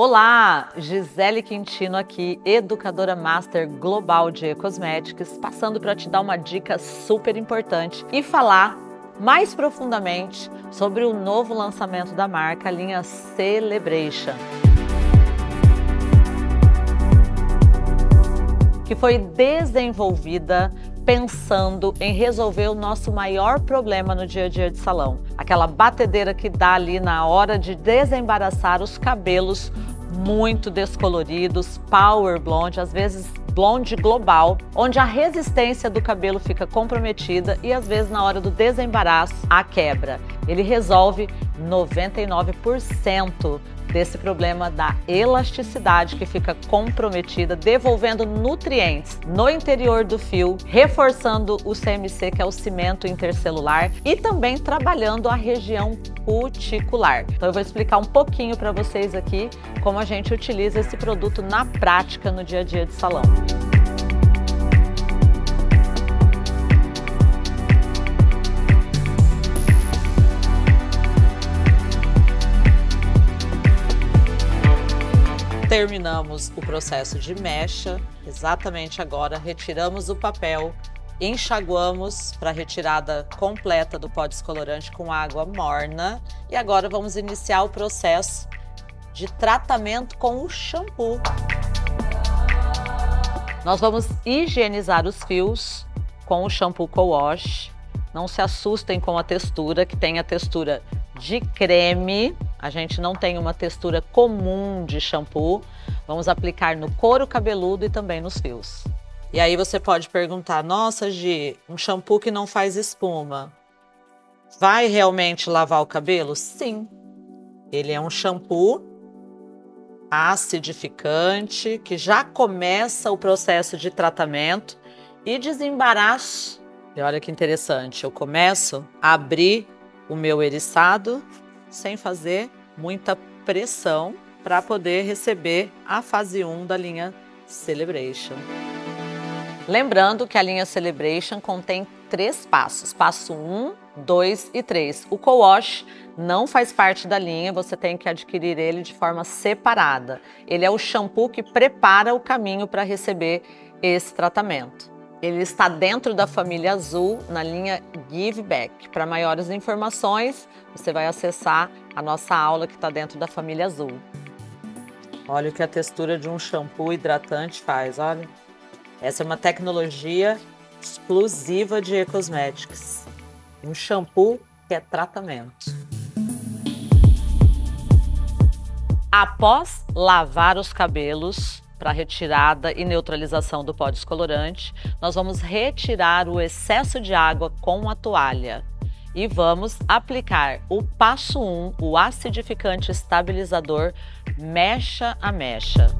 Olá, Gisele Quintino aqui, educadora master global de cosméticos, passando para te dar uma dica super importante e falar mais profundamente sobre o novo lançamento da marca, a linha Celebration. Que foi desenvolvida pensando em resolver o nosso maior problema no dia a dia de salão. Aquela batedeira que dá ali na hora de desembaraçar os cabelos muito descoloridos, power blonde, às vezes blonde global, onde a resistência do cabelo fica comprometida e às vezes na hora do desembaraço a quebra. Ele resolve 99% desse problema da elasticidade que fica comprometida, devolvendo nutrientes no interior do fio, reforçando o CMC, que é o cimento intercelular, e também trabalhando a região cuticular. Então eu vou explicar um pouquinho para vocês aqui como a gente utiliza esse produto na prática no dia a dia de salão. Terminamos o processo de mecha, exatamente agora retiramos o papel, enxaguamos para retirada completa do pó descolorante com água morna e agora vamos iniciar o processo de tratamento com o shampoo. Nós vamos higienizar os fios com o shampoo co-wash. Não se assustem com a textura, que tem a textura de creme. A gente não tem uma textura comum de shampoo. Vamos aplicar no couro cabeludo e também nos fios. E aí você pode perguntar, nossa Gi, um shampoo que não faz espuma, vai realmente lavar o cabelo? Sim. Ele é um shampoo acidificante que já começa o processo de tratamento e desembaraço. E olha que interessante, eu começo a abrir o meu eriçado sem fazer muita pressão para poder receber a fase 1 da linha Celebration. Lembrando que a linha Celebration contém três passos: passo 1, 2 e 3. O co-wash não faz parte da linha, você tem que adquirir ele de forma separada. Ele é o shampoo que prepara o caminho para receber esse tratamento. Ele está dentro da família Azul na linha Give Back. Para maiores informações, você vai acessar a nossa aula que está dentro da família Azul. Olha o que a textura de um shampoo hidratante faz, olha. Essa é uma tecnologia exclusiva de E-Cosmetics. Um shampoo que é tratamento. Após lavar os cabelos, para retirada e neutralização do pó descolorante, nós vamos retirar o excesso de água com a toalha e vamos aplicar o passo 1, o acidificante estabilizador mecha a mecha.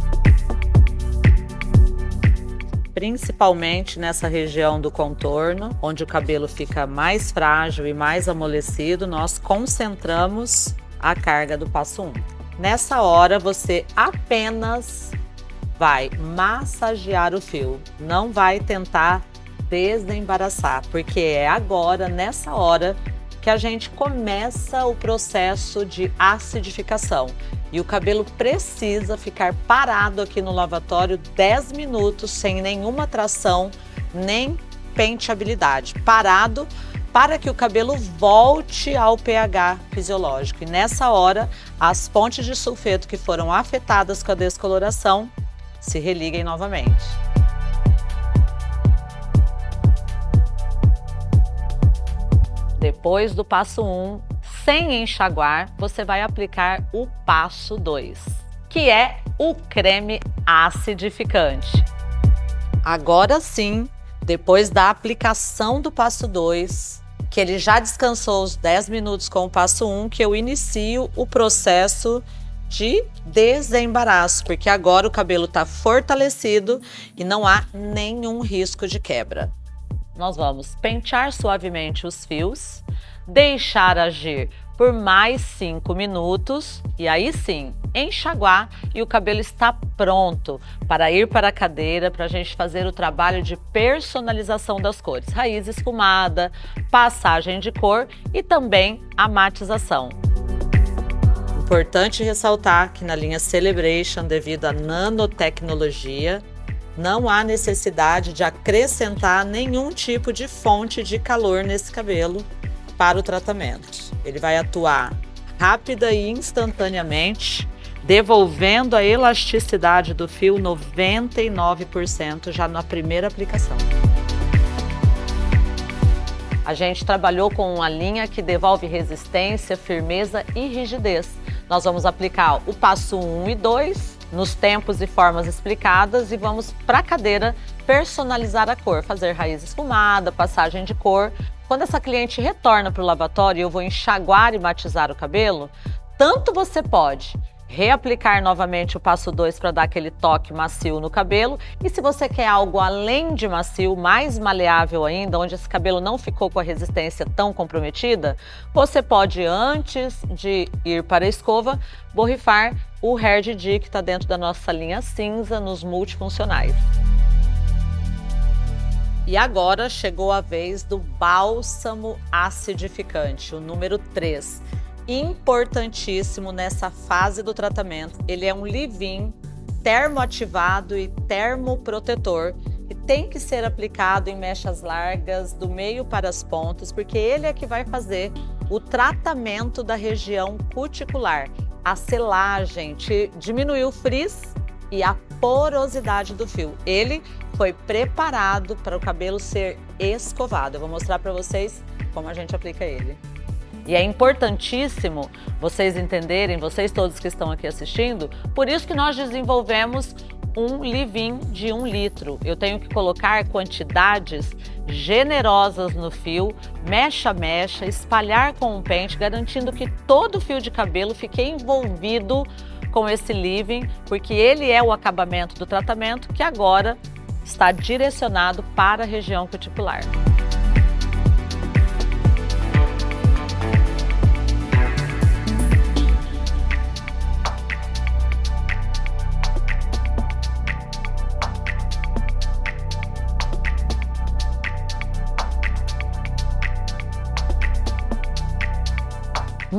Principalmente nessa região do contorno, onde o cabelo fica mais frágil e mais amolecido, nós concentramos a carga do passo 1. Nessa hora, você apenas vai massagear o fio, não vai tentar desembaraçar, porque é agora, nessa hora, que a gente começa o processo de acidificação. E o cabelo precisa ficar parado aqui no lavatório 10 minutos sem nenhuma tração, nem penteabilidade. Parado para que o cabelo volte ao pH fisiológico. E nessa hora, as pontes de sulfeto que foram afetadas com a descoloração se religuem novamente. Depois do passo 1, um, sem enxaguar, você vai aplicar o passo 2, que é o creme acidificante. Agora sim, depois da aplicação do passo 2, que ele já descansou os 10 minutos com o passo 1, um, que eu inicio o processo de desembaraço, porque agora o cabelo está fortalecido e não há nenhum risco de quebra. Nós vamos pentear suavemente os fios, deixar agir por mais 5 minutos e aí sim enxaguar e o cabelo está pronto para ir para a cadeira para a gente fazer o trabalho de personalização das cores, raiz esfumada, passagem de cor e também a matização. Importante ressaltar que na linha Celebration, devido à nanotecnologia, não há necessidade de acrescentar nenhum tipo de fonte de calor nesse cabelo para o tratamento. Ele vai atuar rápida e instantaneamente, devolvendo a elasticidade do fio 99% já na primeira aplicação. A gente trabalhou com uma linha que devolve resistência, firmeza e rigidez. Nós vamos aplicar o passo 1 e 2 nos tempos e formas explicadas e vamos para a cadeira personalizar a cor, fazer raiz esfumada, passagem de cor. Quando essa cliente retorna para o lavatório e eu vou enxaguar e matizar o cabelo, tanto você pode reaplicar novamente o passo 2 para dar aquele toque macio no cabelo. E se você quer algo além de macio, mais maleável ainda, onde esse cabelo não ficou com a resistência tão comprometida, você pode, antes de ir para a escova, borrifar o Hair DD que está dentro da nossa linha cinza nos multifuncionais. E agora chegou a vez do bálsamo acidificante, o número 3 importantíssimo nessa fase do tratamento. Ele é um leave-in termoativado e termoprotetor e tem que ser aplicado em mechas largas do meio para as pontas, porque ele é que vai fazer o tratamento da região cuticular, a selagem, diminuir o frizz e a porosidade do fio. Ele foi preparado para o cabelo ser escovado. Eu vou mostrar para vocês como a gente aplica ele. E é importantíssimo vocês entenderem, vocês todos que estão aqui assistindo, por isso que nós desenvolvemos um livin de um litro. Eu tenho que colocar quantidades generosas no fio, mecha mecha, espalhar com um pente, garantindo que todo o fio de cabelo fique envolvido com esse living, porque ele é o acabamento do tratamento que agora está direcionado para a região cuticular.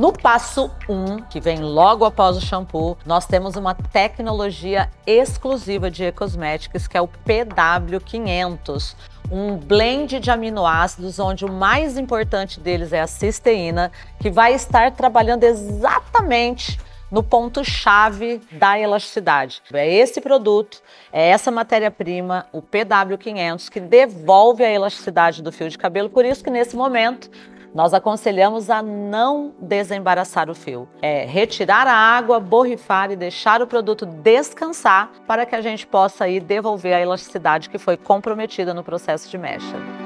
No passo 1, um, que vem logo após o shampoo, nós temos uma tecnologia exclusiva de e-cosmetics que é o PW500 um blend de aminoácidos, onde o mais importante deles é a cisteína, que vai estar trabalhando exatamente no ponto-chave da elasticidade. É esse produto, é essa matéria-prima, o PW500, que devolve a elasticidade do fio de cabelo. Por isso que nesse momento nós aconselhamos a não desembaraçar o fio. É retirar a água, borrifar e deixar o produto descansar para que a gente possa aí devolver a elasticidade que foi comprometida no processo de mecha.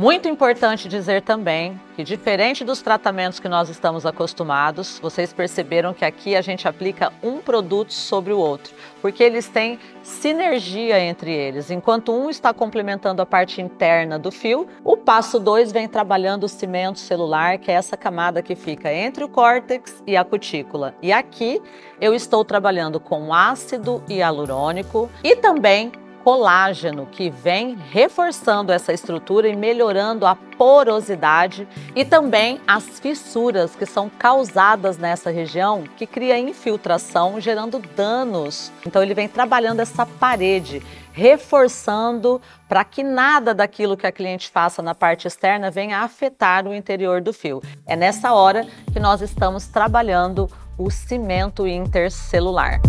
Muito importante dizer também que, diferente dos tratamentos que nós estamos acostumados, vocês perceberam que aqui a gente aplica um produto sobre o outro, porque eles têm sinergia entre eles. Enquanto um está complementando a parte interna do fio, o passo 2 vem trabalhando o cimento celular, que é essa camada que fica entre o córtex e a cutícula. E aqui eu estou trabalhando com ácido hialurônico e também colágeno que vem reforçando essa estrutura e melhorando a porosidade e também as fissuras que são causadas nessa região que cria infiltração, gerando danos. Então ele vem trabalhando essa parede, reforçando para que nada daquilo que a cliente faça na parte externa venha afetar o interior do fio. É nessa hora que nós estamos trabalhando o cimento intercelular.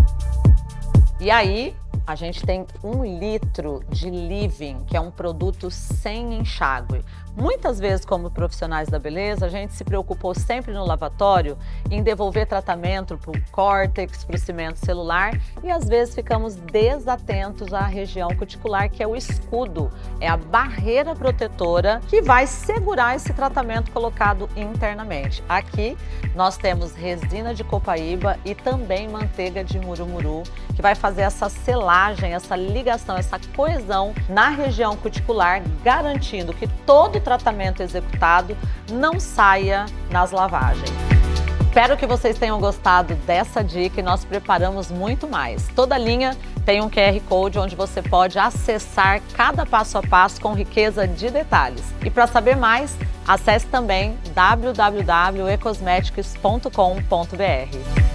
E aí, a gente tem um litro de Living, que é um produto sem enxágue. Muitas vezes, como profissionais da beleza, a gente se preocupou sempre no lavatório em devolver tratamento para o córtex, para o cimento celular e às vezes ficamos desatentos à região cuticular, que é o escudo, é a barreira protetora que vai segurar esse tratamento colocado internamente. Aqui nós temos resina de copaíba e também manteiga de murumuru, que vai fazer essa selagem, essa ligação, essa coesão na região cuticular, garantindo que todo tratamento executado não saia nas lavagens. Espero que vocês tenham gostado dessa dica e nós preparamos muito mais. Toda linha tem um QR Code onde você pode acessar cada passo a passo com riqueza de detalhes. E para saber mais, acesse também www.ecosmetics.com.br.